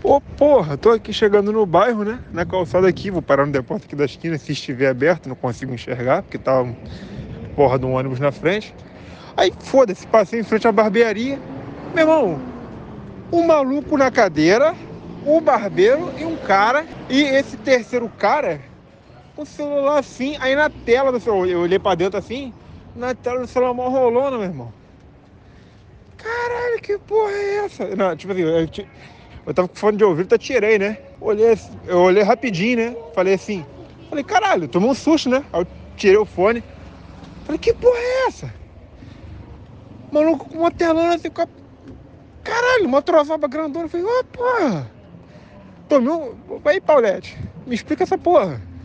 Pô, porra, tô aqui chegando no bairro, né? Na calçada aqui, vou parar no depósito aqui da esquina, se estiver aberto, não consigo enxergar, porque tá um porra de um ônibus na frente. Aí, foda-se, passei em frente à barbearia. Meu irmão, um maluco na cadeira, o barbeiro e um cara. E esse terceiro cara, com o celular assim, aí na tela do celular, eu olhei pra dentro assim, na tela do celular mó rolona, meu irmão. Caralho, que porra é essa? Não, tipo assim, eu, eu tava com fone de ouvido, até tirei, né? Olhei, eu olhei rapidinho, né? Falei assim, falei, caralho, tomou um susto, né? Aí eu tirei o fone. Falei, que porra é essa? Maluco com uma telona assim, com a... Caralho, uma trozoba grandona. Eu falei, ó, oh, porra. Tomei um... Aí, Paulette, me explica essa porra.